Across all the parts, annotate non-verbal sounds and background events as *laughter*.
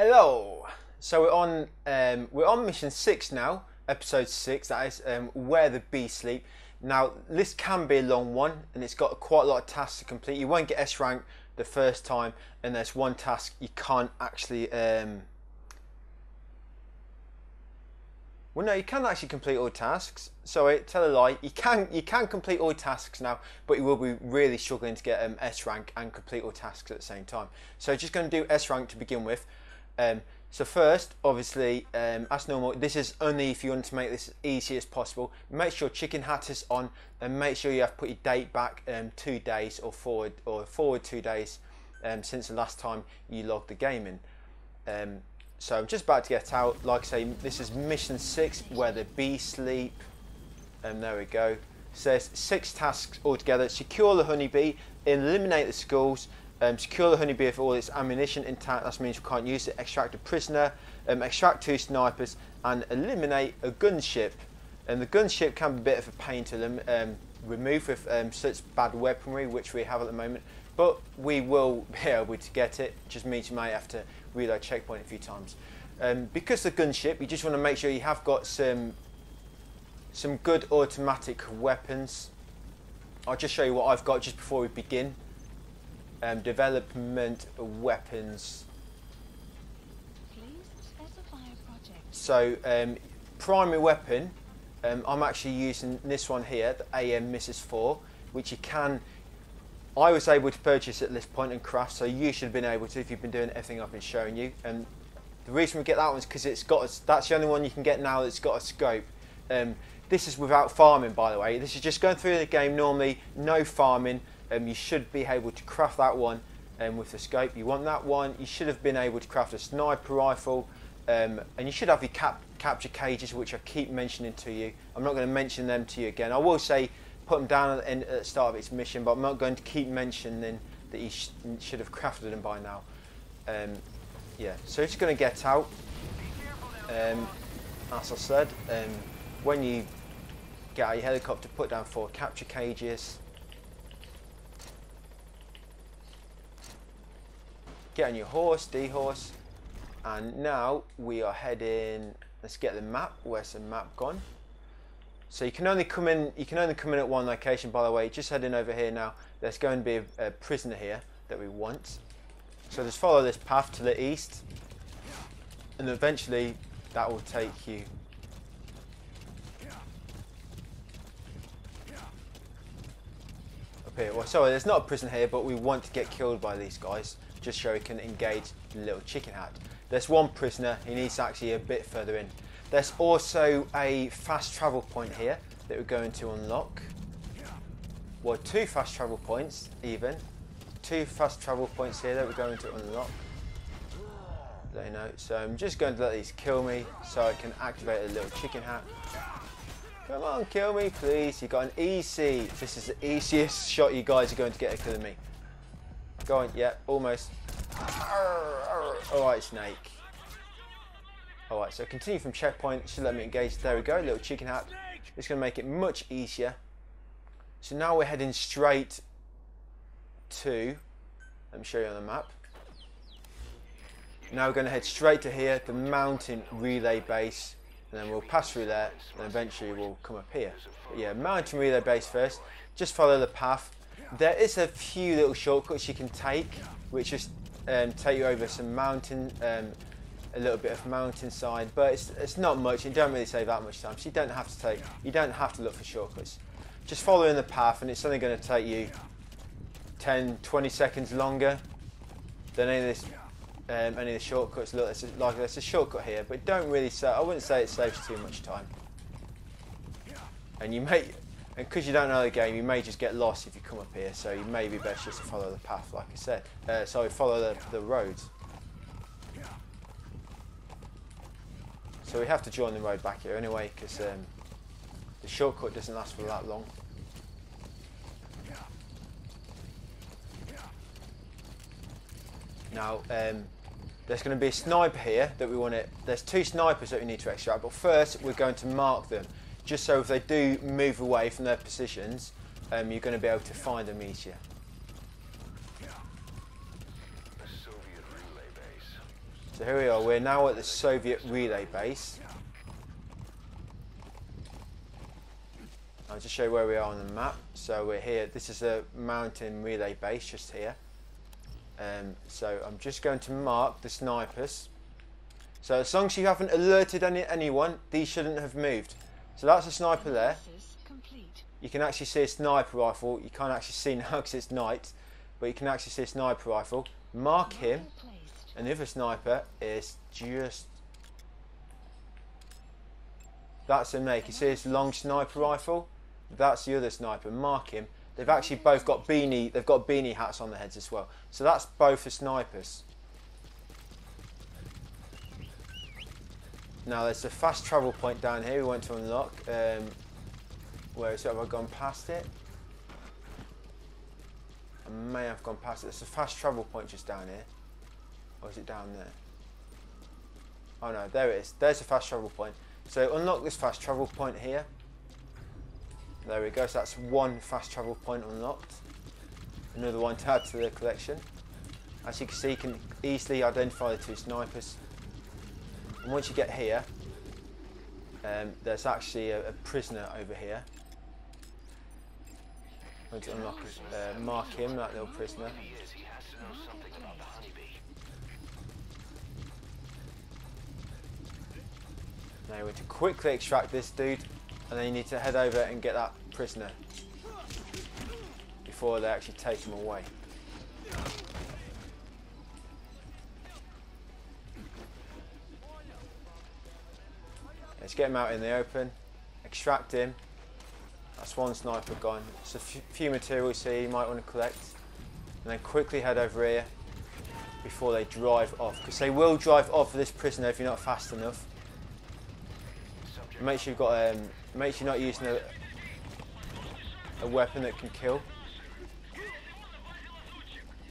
Hello. So we're on um, we're on mission six now, episode six. That is um, where the bees sleep. Now this can be a long one, and it's got quite a lot of tasks to complete. You won't get S rank the first time, and there's one task you can't actually. Um, well, no, you can actually complete all tasks. Sorry, tell a lie. You can you can complete all tasks now, but you will be really struggling to get um, S rank and complete all tasks at the same time. So just going to do S rank to begin with. Um, so first, obviously, um, as normal, this is only if you want to make this as easy as possible. Make sure chicken hat is on, and make sure you have put your date back um, two days or forward or forward two days um, since the last time you logged the game in. Um, so I'm just about to get out. Like I say, this is mission six, where the bees sleep. And there we go. says six tasks altogether. Secure the honeybee, eliminate the Skulls, um, secure the honeybee with all its ammunition intact, that means we can't use it. Extract a prisoner, um, extract two snipers, and eliminate a gunship. And the gunship can be a bit of a pain to um, remove with um, such bad weaponry, which we have at the moment. But we will *laughs* be able to get it. Just means you might have to reload checkpoint a few times. Um, because the gunship, you just want to make sure you have got some some good automatic weapons. I'll just show you what I've got just before we begin um, development weapons. So um, primary weapon, um, I'm actually using this one here, the AM MRS 4, which you can, I was able to purchase at this point in craft, so you should have been able to if you've been doing everything I've been showing you. And the reason we get that one is because it's got, a, that's the only one you can get now that's got a scope. Um, this is without farming, by the way. This is just going through the game normally, no farming um, you should be able to craft that one um, with the scope. You want that one. You should have been able to craft a sniper rifle, um, and you should have your cap capture cages, which I keep mentioning to you. I'm not going to mention them to you again. I will say put them down at the, at the start of its mission, but I'm not going to keep mentioning that you sh should have crafted them by now. Um, yeah, so it's going to get out. Um, as I said, um, when you get out your helicopter, put down four capture cages. Get on your horse, D-horse, and now we are heading, let's get the map, where's the map gone? So you can only come in, you can only come in at one location by the way, just heading over here now, there's going to be a, a prisoner here that we want. So just follow this path to the east, and eventually that will take you. Well, sorry, there's not a prison here, but we want to get killed by these guys just so he can engage the little chicken hat. There's one prisoner, he needs actually a bit further in. There's also a fast travel point here that we're going to unlock. Well, two fast travel points even. Two fast travel points here that we're going to unlock. You know. So I'm just going to let these kill me so I can activate a little chicken hat. Come on, kill me, please. You got an EC. This is the easiest *laughs* shot you guys are going to get at killing me. Go on, yeah, almost. Alright, Snake. Alright, so continue from checkpoint. Should let me engage. There we go, little chicken hat. It's going to make it much easier. So now we're heading straight to, let me show you on the map. Now we're going to head straight to here, the mountain relay base. And then we'll pass through there, and eventually we'll come up here. But yeah, mountain relay base first. Just follow the path. There is a few little shortcuts you can take, which just um, take you over some mountain, um, a little bit of mountainside, but it's, it's not much. You don't really save that much time, so you don't have to take, you don't have to look for shortcuts. Just following the path, and it's only going to take you 10, 20 seconds longer than any of this, um, any of the shortcuts. Look, there's a, like there's a shortcut here, but don't really say. I wouldn't say it saves too much time. And you may, and because you don't know the game, you may just get lost if you come up here, so you may be best just to follow the path, like I said. Uh, sorry, follow the, the roads. So we have to join the road back here anyway, because um, the shortcut doesn't last for that long. Now, um, there's going to be a sniper here that we want to... There's two snipers that we need to extract, but first we're going to mark them just so if they do move away from their positions, um, you're going to be able to find them easier. So here we are, we're now at the Soviet relay base. I'll just show you where we are on the map. So we're here, this is a mountain relay base just here. Um, so I'm just going to mark the snipers. So as long as you haven't alerted any, anyone, these shouldn't have moved. So that's a sniper there. You can actually see a sniper rifle. You can't actually see now *laughs* because it's night, but you can actually see a sniper rifle. Mark him. And the other sniper is just... That's a make. You see this long sniper rifle? That's the other sniper. Mark him. They've actually both got beanie. They've got beanie hats on their heads as well. So that's both the snipers. Now there's a fast travel point down here we want to unlock. Um, where it? Have I gone past it? I may have gone past it. There's a fast travel point just down here. Or is it down there? Oh no, there it is. There's a fast travel point. So unlock this fast travel point here. There we go. So that's one fast travel point unlocked. Another one to add to the collection. As you can see, you can easily identify the two snipers. And once you get here, um, there's actually a, a, prisoner over here. I'm going to unlock, uh, mark him, that little prisoner. Now you want to quickly extract this dude, and then you need to head over and get that prisoner before they actually take him away. Let's get him out in the open, extract him. That's one sniper gone. It's a few materials here you might want to collect. And then quickly head over here before they drive off. Because they will drive off this prisoner if you're not fast enough. Make sure you've got um, make sure you're not using a, a weapon that can kill.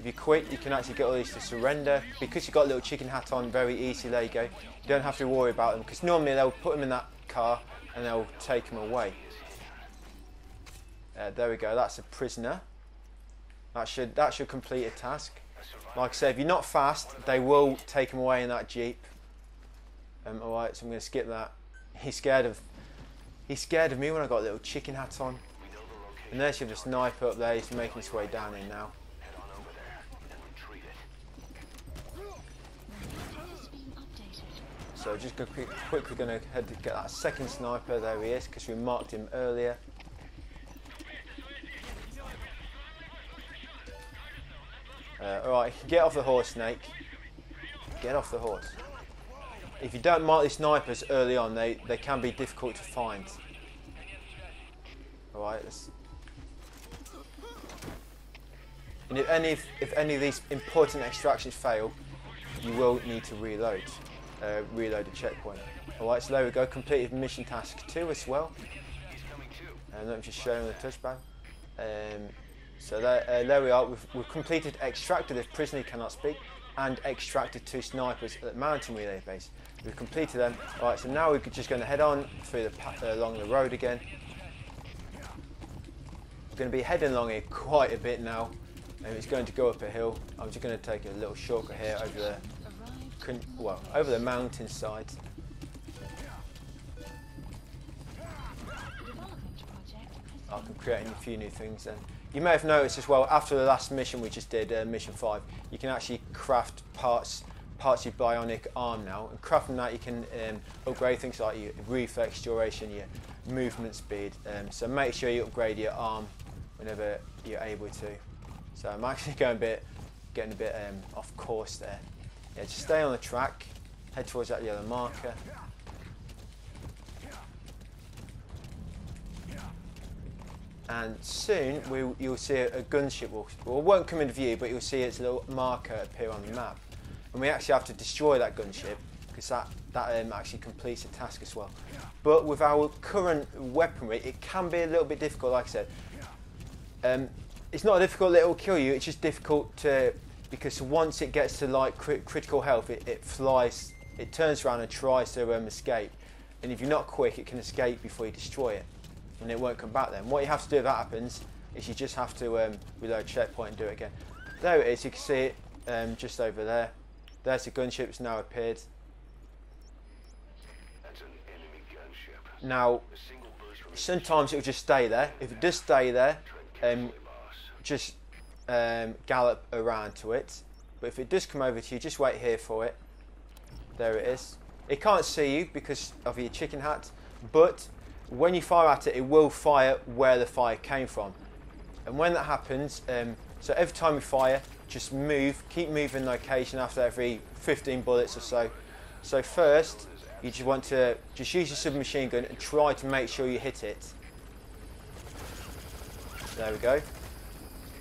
You quit, you can actually get all these to surrender. Because you've got a little chicken hat on, very easy, there you go. You don't have to worry about them, because normally they'll put them in that car and they'll take them away. Uh, there we go, that's a prisoner. That should, that should complete a task. Like I said, if you're not fast, they will take them away in that Jeep. Um, Alright, so I'm going to skip that. He's scared of he's scared of me when I got a little chicken hat on. And there's your sniper up there, he's making his way down in now. So just quick, quickly going to head to get that second sniper, there he is, because we marked him earlier. Uh, Alright, get off the horse, Snake. Get off the horse if you don't mark these snipers early on, they, they can be difficult to find. Alright, and if any, if any of these important extractions fail, you will need to reload, uh, reload checkpoint. Alright, so there we go, completed mission task 2 as well. And let me just show the touchpad. Um, so there, uh, there we are, we've, we've completed extracted if prisoner cannot speak and extracted two snipers at the mountain relay base. We've completed them. All right, so now we're just going to head on through the path, uh, along the road again. We're going to be heading along here quite a bit now, and it's going to go up a hill. I'm just going to take a little shortcut here over the well over the mountainside. I can create a few new things then. You may have noticed as well, after the last mission we just did, uh, mission 5, you can actually craft parts parts of your bionic arm now. And crafting that, you can um, upgrade things like your reflex duration, your movement speed. Um, so make sure you upgrade your arm whenever you're able to. So I'm actually *laughs* going a bit, getting a bit um, off course there. Yeah, just stay on the track, head towards that yellow marker. and soon we, you'll see a, gunship will, well, won't come into view but you'll see its little marker appear on the map and we actually have to destroy that gunship because that, that um, actually completes the task as well. But with our current weaponry, it can be a little bit difficult, like I said. Um, it's not difficult that it will kill you, it's just difficult to, because once it gets to like cri critical health, it, it, flies, it turns around and tries to um, escape. And if you're not quick, it can escape before you destroy it. And it won't come back then. What you have to do if that happens, is you just have to um, reload checkpoint and do it again. There it is, you can see it um, just over there There's the gunship that's now appeared. That's an enemy gunship. Now, A single burst from sometimes it'll just stay there. If it does stay there, um, just um, gallop around to it. But if it does come over to you, just wait here for it. There it is. It can't see you because of your chicken hat, but when you fire at it, it will fire where the fire came from. And when that happens, um, so every time you fire, just move, keep moving location after every 15 bullets or so. So first, you just want to just use your submachine gun and try to make sure you hit it. There we go.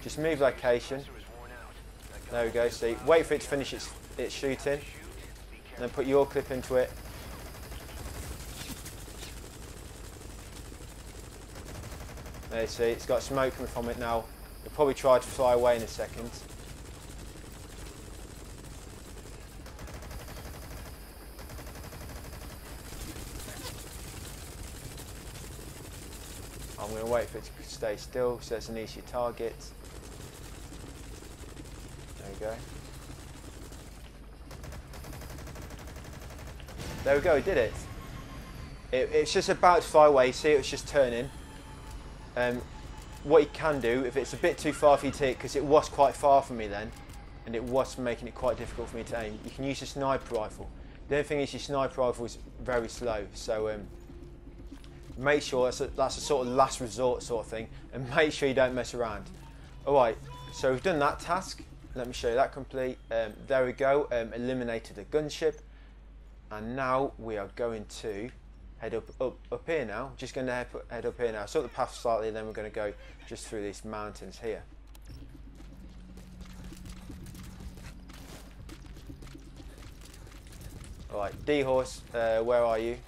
Just move location. There we go. see, wait for it to finish its, its shooting. Then put your clip into it. There you see, it's got smoke coming from it now. It'll probably try to fly away in a second. I'm going to wait for it to stay still so it's an easier target. Go. There we go, did it. it. It's just about to fly away, see it was just turning. Um, what you can do, if it's a bit too far for you to because it was quite far from me then, and it was making it quite difficult for me to aim, you can use a sniper rifle. The only thing is your sniper rifle is very slow, so um, make sure that's a, that's a sort of last resort sort of thing, and *laughs* make sure you don't mess around. Alright, so we've done that task. Let me show you that complete. Um, there we go, um, eliminated the gunship. And now we are going to head up up, up here now. Just going to head, up here now. Sort the path slightly, and then we're going to go just through these mountains here. Alright, D-Horse, uh, where are you?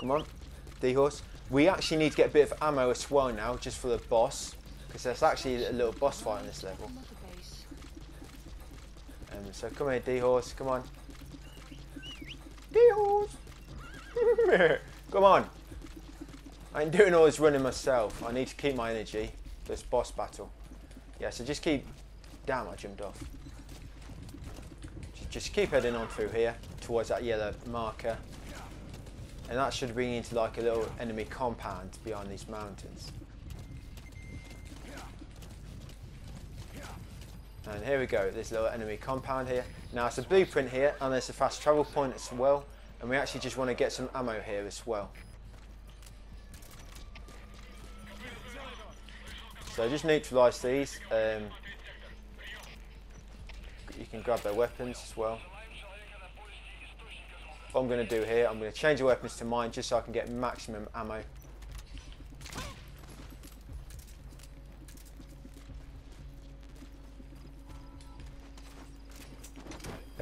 Come on, D-Horse. We actually need to get a bit of ammo as well now, just for the boss. Because there's actually a little boss fight on this level. Um, so come here, D-Horse, come on. D-Horse! *laughs* come on! I ain't doing all this running myself. I need to keep my energy for this boss battle. Yeah, so just keep... Damn, I jumped off. Just- Just keep heading on through here, towards that yellow marker. And that should bring you into like a little enemy compound behind these mountains. And here we go, this little enemy compound here. Now it's a blueprint here and there's a fast travel point as well. And we actually just want to get some ammo here as well. So just neutralise these. Um, you can grab their weapons as well. What I'm going to do here, I'm going to change the weapons to mine just so I can get maximum ammo.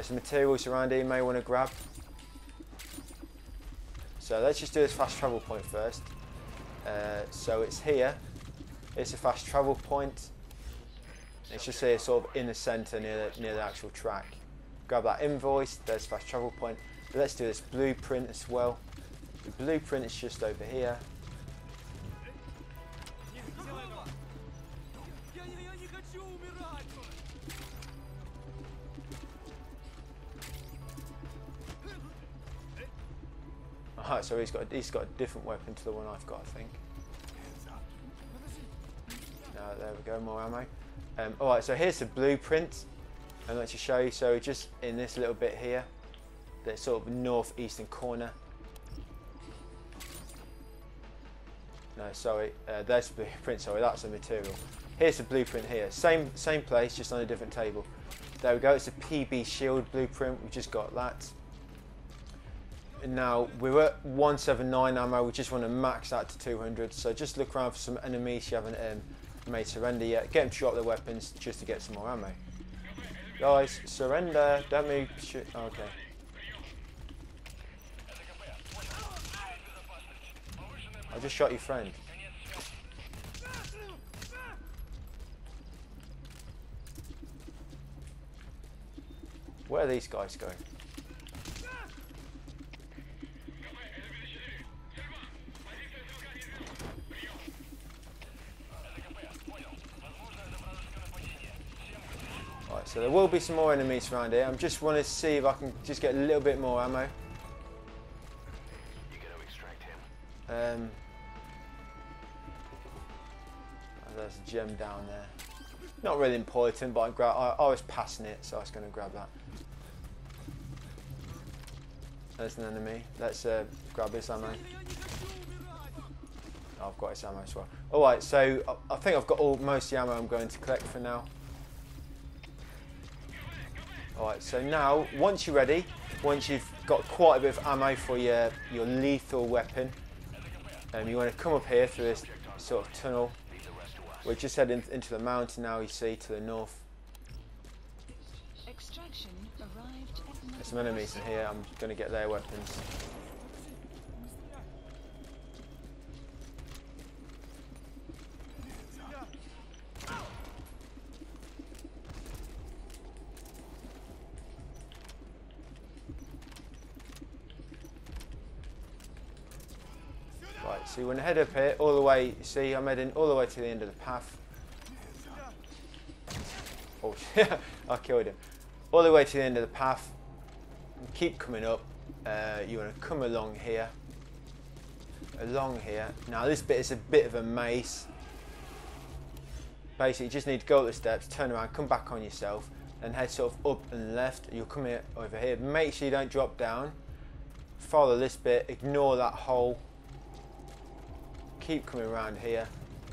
There's materials around here you may want to grab. So let's just do this fast travel point first. Uh, so it's here. It's a fast travel point. It's just here, sort of in the centre near the, near the actual track. Grab that invoice. There's fast travel point. But let's do this blueprint as well. The blueprint is just over here. So he's got he's got a different weapon to the one I've got, I think. No, there we go, more ammo. Um, Alright, so here's the blueprint. I'm going to show you. So just in this little bit here, the sort of northeastern corner. No, sorry, uh, there's the blueprint. Sorry, that's the material. Here's the blueprint here. Same same place, just on a different table. There we go. It's a PB Shield blueprint. We've just got that. Now we're at 179 ammo. We just want to max that to 200. So just look around for some enemies you haven't um, made surrender yet. Get them to drop their weapons just to get some more ammo. Guys, surrender. Don't move. Shoot. Okay. I just shot your friend. Where are these guys going? So there will be some more enemies around here. I'm just want to see if I can just get a little bit more ammo. You gotta extract him. Um, oh, there's a gem down there. Not really important, but I, gra- I, I was passing it, so I was going to grab that. There's an enemy. Let's uh, grab this ammo. Oh, I've got his ammo as well. Alright, so I, I think I've got all most of the ammo I'm going to collect for now. Alright, so now, once you're ready, once you've got quite a bit of ammo for your, your lethal weapon, um, you want to come up here through this sort of tunnel. We're just heading into the mountain now, you see, to the north. Extraction arrived There's some enemies in here, I'm going to get their weapons. So you want to head up here all the way. See, I'm heading all the way to the end of the path. Oh, shit, *laughs* I killed him. All the way to the end of the path. Keep coming up. Uh, you want to come along here. Along here. Now, this bit is a bit of a maze. Basically, you just need to go up the steps, turn around, come back on yourself, and head sort of up and left. You'll come here, over here. Make sure you don't drop down. Follow this bit, ignore that hole keep coming around here.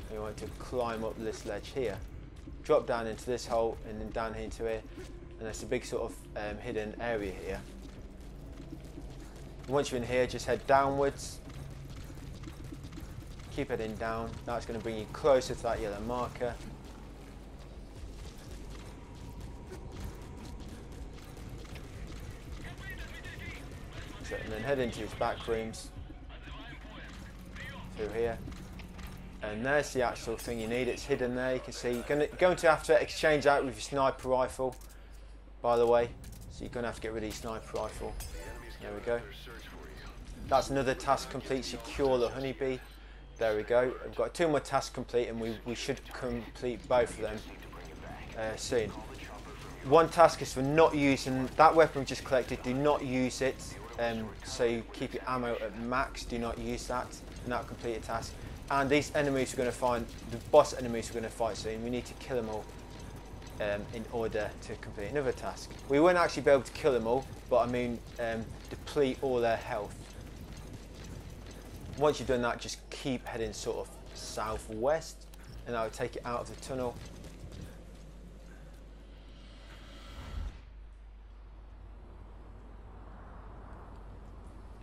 And you want to climb up this ledge here. Drop down into this hole and then down here into here. And there's a big sort of um, hidden area here. Once you're in here just head downwards. Keep heading down. That's going to bring you closer to that yellow marker. So, and then head into these back rooms through here. And there's the actual thing you need. It's hidden there. You can see you're gonna, going to have to exchange out with your sniper rifle, by the way. So you're going to have to get rid of your sniper rifle. There we go. That's another task complete. Secure the honeybee. There we go. We've got two more tasks complete, and we, we should complete both of them uh, soon. One task is for not using that weapon we just collected. Do not use it. Um, so keep your ammo at max. Do not use that, and that'll complete a task. And these enemies we're going to find, the boss enemies we're going to fight soon. We need to kill them all um, in order to complete another task. We won't actually be able to kill them all, but I mean um, deplete all their health. Once you've done that, just keep heading sort of southwest, and I'll take it out of the tunnel.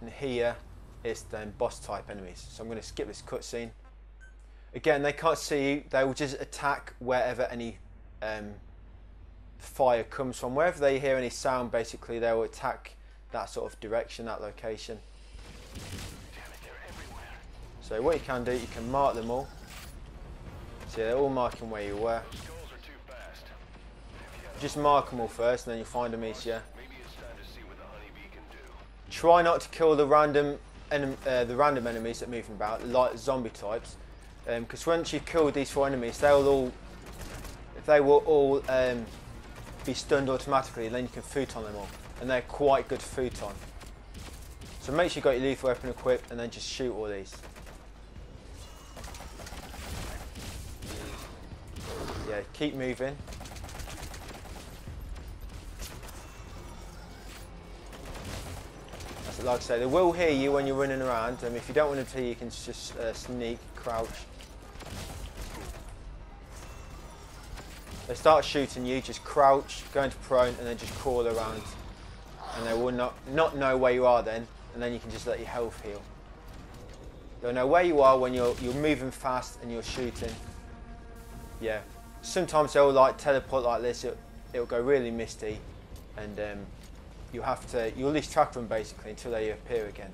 And here is then boss type enemies. So I'm going to skip this cutscene. Again, they can't see you. They will just attack wherever any um, fire comes from. Wherever they hear any sound, basically, they will attack that sort of direction, that location. So what you can do, you can mark them all. See, they're all marking where you were. Just mark them all first, and then you'll find them easier. Try not to kill the random uh, the random enemies that move about, like zombie types, because once you've killed these four enemies, they'll all, they will all um, be stunned automatically, And then you can Fulton them all, and they're quite good Fulton. So make sure you've got your lethal weapon equipped, and then just shoot all these. Yeah, keep moving. Like I say, they will hear you when you're running around. Um, if you don't want to hear you, can just uh, sneak, crouch. They start shooting you, just crouch, go into prone, and then just crawl around. And they will not, not know where you are then, and then you can just let your health heal. They'll know where you are when you're, you're moving fast and you're shooting. Yeah. Sometimes they'll like teleport like this, it, it'll go really misty, and um, you have to you'll lose track them basically until they appear again.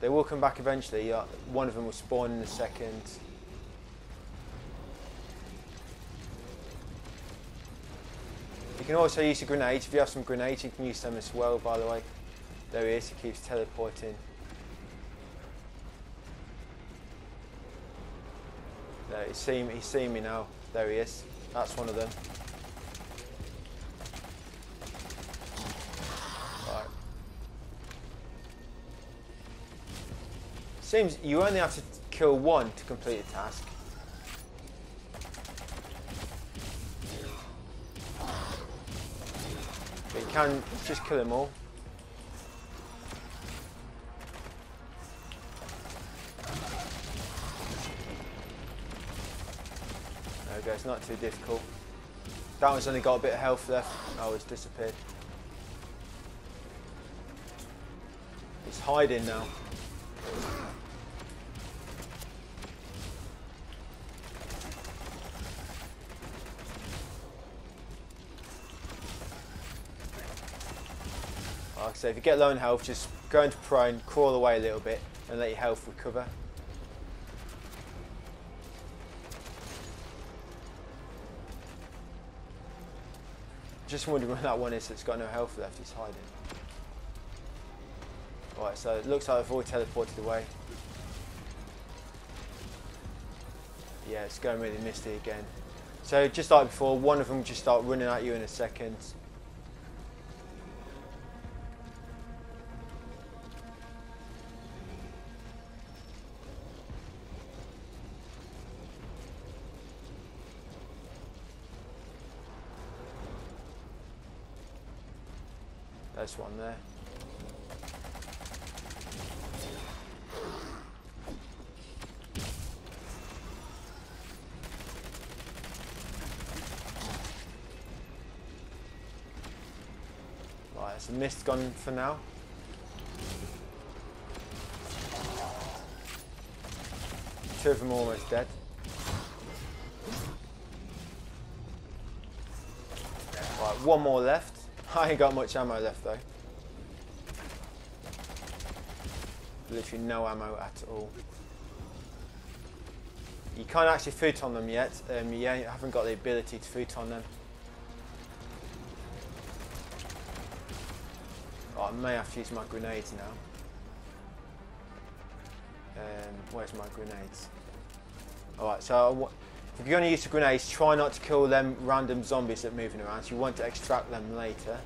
They will come back eventually. One of them will spawn in a second. You can also use a grenade. If you have some grenades, you can use them as well. By the way, there he is. He keeps teleporting. There, seen me now. There he is. That's one of them. Seems you only have to kill one to complete a task. But you can just kill them all. There we go, it's not too difficult. That one's only got a bit of health left. Oh, it's disappeared. It's hiding now. Say, if you get low in health, just go into prone, crawl away a little bit, and let your health recover. Just wondering where that one is that's got no health left, it's hiding. Right, so it looks like I've all teleported away. Yeah, it's going really misty again. So just like before, one of them just start running at you in a second. There's one there. Right, it's a mist gone for now. Two of them almost dead. Right, one more left. *laughs* I ain't got much ammo left though. Literally no ammo at all. You can't actually Fulton them yet. Um, you haven't got the ability to Fulton them. Oh, I may have to use my grenades now. Um, where's my grenades? Alright, so if you're going to use the grenades, try not to kill them random zombies that are moving around. So you want to extract them later.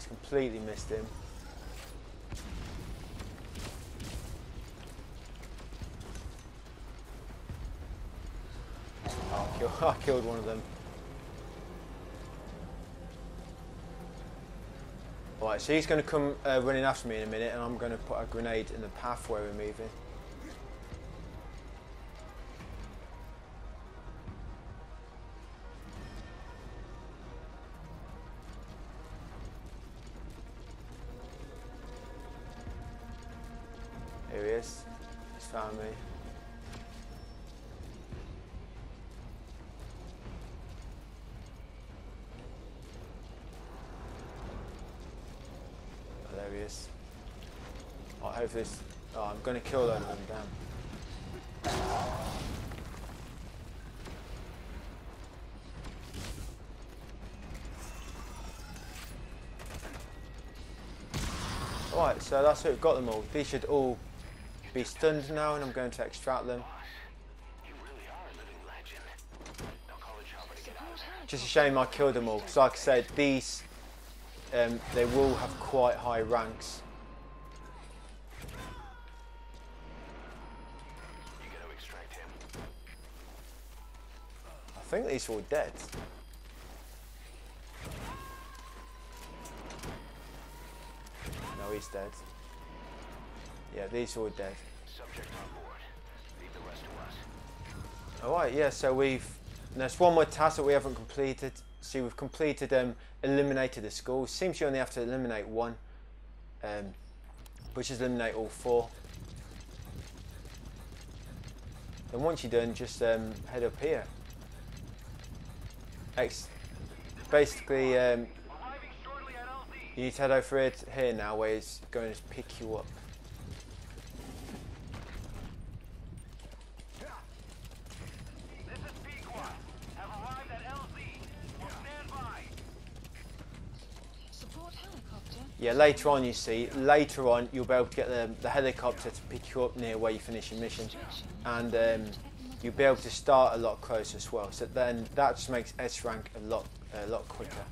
It's completely missed him. *laughs* I killed one of them. So he's going to come uh, running after me in a minute, and I'm going to put a grenade in the path where we're moving. I hope this. Oh, I'm going to kill them. Damn. Right, so that's it. Got them all. These should all be stunned now, and I'm going to extract them. Just a shame I killed them all. Because, like I said, these um, they will have quite high ranks. Think these are all dead. No, he's dead. Yeah, these are all dead. Subject on board. Leave the rest to us. Alright, yeah, so we've. There's one more task that we haven't completed. See, we've completed, um, eliminated the Skulls. Seems you only have to eliminate one, um, which is eliminate all four. Then once you're done, just um, head up here. Basically, um, you need to head over it here now, where he's going to pick you up. This is Pequod. Have arrived at LZ. Will stand by. Support helicopter Yeah, later on you see, later on you'll be able to get the, the helicopter to pick you up near where you finish your mission and um, you'll be able to start a lot closer as well. So then that just makes S rank a lot a lot quicker.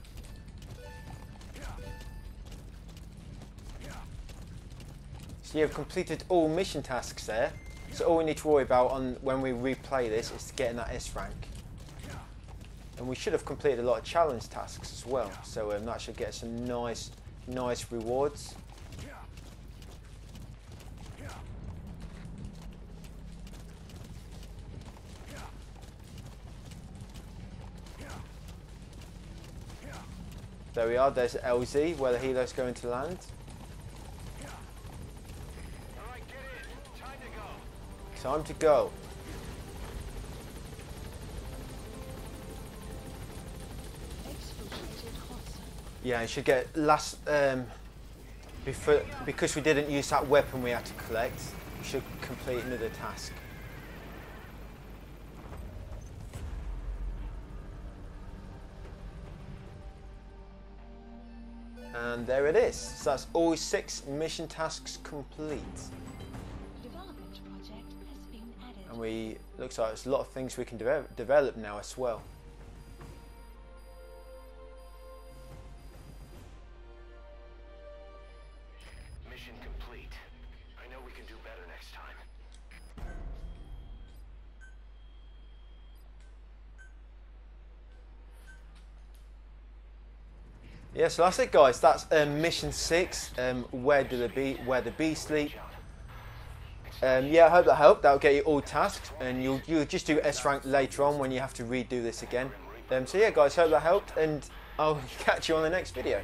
So you've completed all mission tasks there. So all we need to worry about on when we replay this is getting that S rank. And we should have completed a lot of challenge tasks as well. So um, that should get some nice nice rewards. There we are, there's LZ where the helo's going to land. Time to go. Time to go. Yeah, you should get last um, before because we didn't use that weapon we had to collect. We should complete another task. And there it is. So that's all six mission tasks complete. Development project has been added. And we looks like there's a lot of things we can develop, develop now as well. Yeah, so that's it, guys. That's um, mission six. Um, where do the bee? Where the bee sleep? Um, yeah, I hope that helped. That'll get you all tasked, and you'll you'll just do S rank later on when you have to redo this again. Um, so yeah, guys, hope that helped, and I'll *laughs* catch you on the next video.